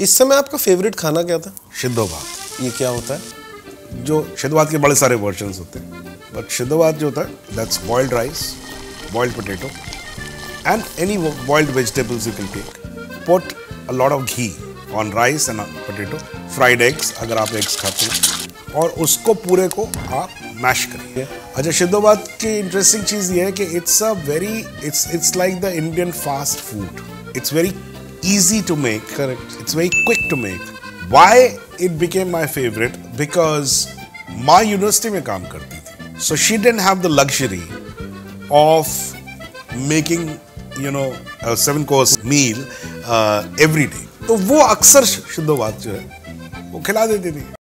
इस समय आपका फेवरेट खाना क्या था? शिद्धोभात ये क्या होता है? जो शिद्धोभात के बड़े सारे वर्जन होते हैं। बट शिद्धोभात जो होता है that's boiled rice boiled potato and any boiled vegetables you can take put a lot of ghee on rice and potato fried eggs अगर आप एग्स खाते हैं और उसको पूरे को आप मैश करिए। अच्छा शिद्धोभात की इंटरेस्टिंग चीज़ ये है कि it's a very it's it's like the Indian fast food it's very easy to make. Correct. It's very quick to make. Why it became my favorite? Because माँ यूनिवर्सिटी में काम करती थी so she didn't have the luxury of making you know seven course meal every day तो वो अक्सर शुद्धोबात जो है वो खिला देती थी